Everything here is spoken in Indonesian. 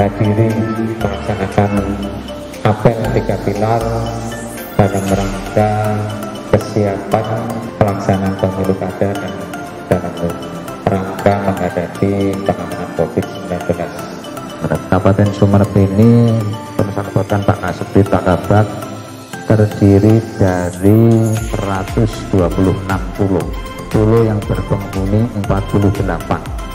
hadiri melaksanakan apel tiga pilar dalam rangka kesiapan pelaksanaan pemilu kada dan dalam rangka menghadapi penanganan COVID-19. Kabupaten Sumeneb ini bersangkutan Pak Nasibdi Pak Kabak terdiri dari 126 pulau pulau yang berpenghuni 48